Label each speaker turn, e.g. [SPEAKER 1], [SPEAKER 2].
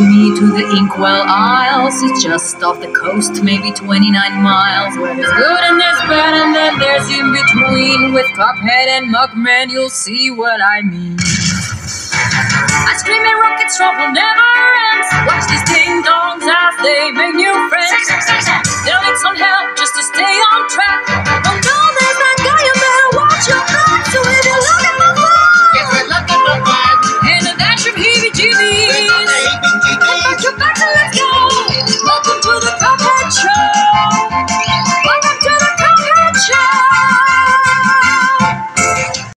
[SPEAKER 1] me to the Inkwell Isles. It's just off the coast, maybe 29 miles. Where there's good and there's bad, and then there's in between. With Cuphead and Mugman, you'll see what I mean. I scream and rocket trouble never ends. Watch these ding dongs as they make new friends. They'll need some help just to stay on track. Don't know there's that guy, you better watch your back. So if you're looking for fun, yes, we're
[SPEAKER 2] looking for fun.
[SPEAKER 1] And a dash of heebie jeebies.